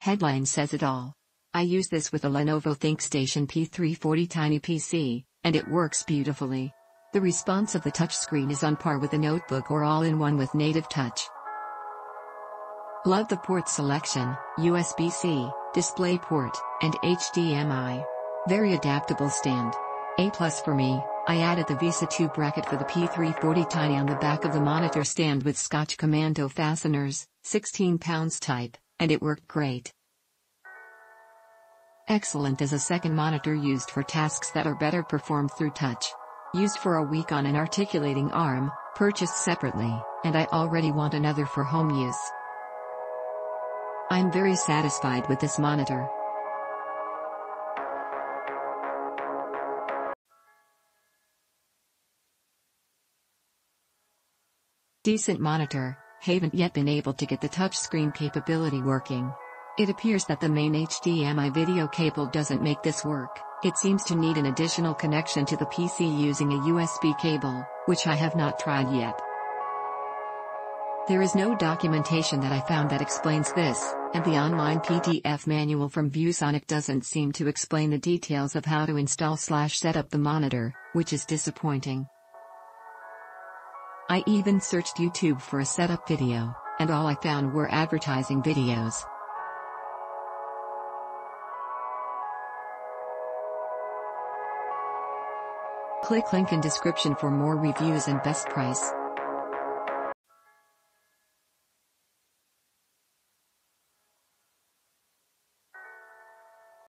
Headline says it all. I use this with a Lenovo ThinkStation P340 Tiny PC, and it works beautifully. The response of the touchscreen is on par with a notebook or all-in-one with native touch. Love the port selection, USB-C, DisplayPort, and HDMI. Very adaptable stand. A plus for me, I added the VESA 2 bracket for the P340 Tiny on the back of the monitor stand with Scotch Commando fasteners, 16 pounds type, and it worked great. Excellent as a second monitor used for tasks that are better performed through touch. Used for a week on an articulating arm, purchased separately, and I already want another for home use. I'm very satisfied with this monitor. Decent monitor, haven't yet been able to get the touchscreen capability working. It appears that the main HDMI video cable doesn't make this work, it seems to need an additional connection to the PC using a USB cable, which I have not tried yet. There is no documentation that I found that explains this, and the online PDF manual from ViewSonic doesn't seem to explain the details of how to install slash set up the monitor, which is disappointing. I even searched YouTube for a setup video, and all I found were advertising videos. Click link in description for more reviews and best price.